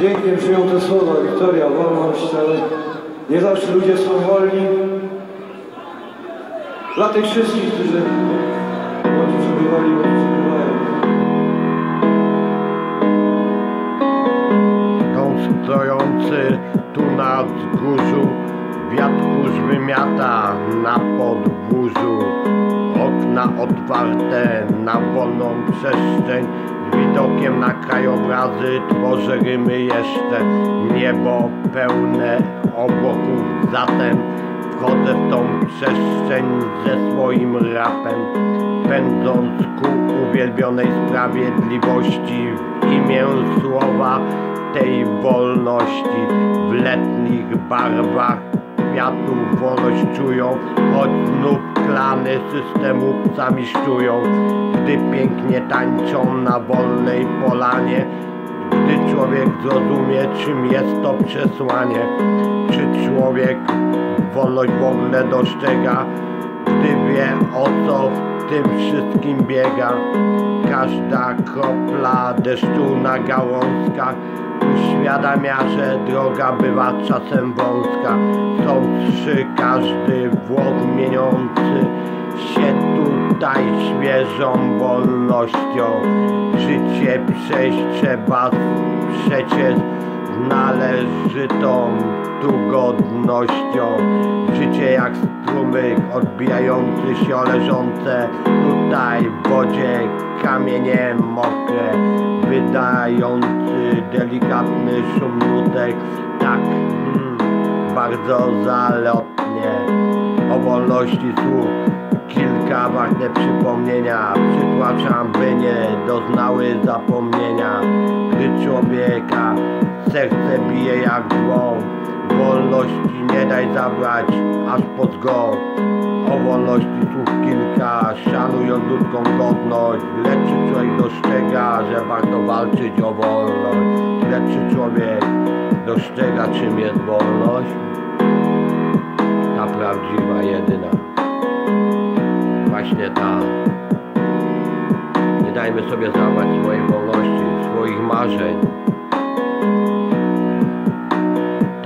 Pięknie przyjął te słowa Wiktoria, wolność, ale nie zawsze ludzie są wolni. Dla tych wszystkich, którzy bądź przebywali, bądź przebywają. Gąs stojący tu na wzgórzu, wiatr kurz wymiata na podwórzu. Okna otwarte na wolną przestrzeń, z widokiem na krajobrazy tworzę rymy jeszcze. Niebo pełne obłoków, zatem wchodzę w tą przestrzeń ze swoim rapem, pędząc ku uwielbionej sprawiedliwości w imię słowa tej wolności w letnich barwach wolność czują, choć znów klany systemu psami gdy pięknie tańczą na wolnej polanie, gdy człowiek zrozumie, czym jest to przesłanie, czy człowiek wolność w ogóle dostrzega, gdy wie o co w tym wszystkim biega. Każda kropla deszczu na gałązkach uświadamia, że droga bywa czasem wąska. Są trzy, każdy włos mieniący się tutaj świeżą wolnością. Życie przejść trzeba przecież należytą tu godnością. Życie jak strumyk odbijający się o leżące tutaj w wodzie kamienie mokre, wydający delikatny szum nutek, tak mm, bardzo zalotnie. O wolności słów kilka warte przypomnienia przytłaczam, by nie doznały zapomnienia, gdy człowieka serce bije jak dzwon. Wolności nie daj zabrać aż pod zgon. O wolności słów kilka, szanując ludzką godność, lecz człowiek dostrzega, że warto walczyć o wolność, lecz człowiek dostrzega, czym jest wolność, ta prawdziwa, jedyna, właśnie ta. Nie dajmy sobie zabrać swojej wolności, swoich marzeń,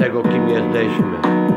tego kim jesteśmy.